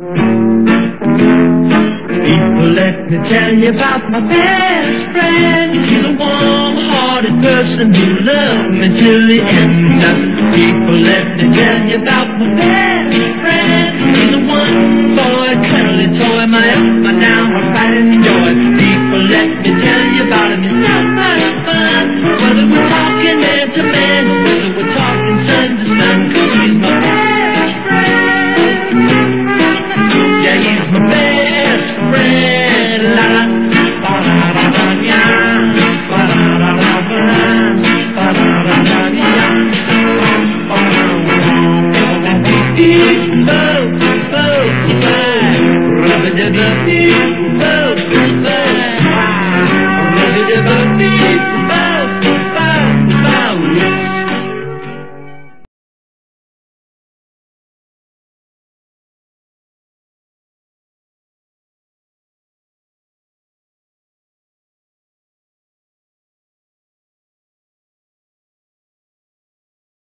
People, let me tell you about my best friend. He's a warm-hearted person who loved me till the end. People, let me tell you about my best friend. He's a one-boy cuddly toy, my up, my down, my pride and joy. People, let me tell you about him. Rasa jadi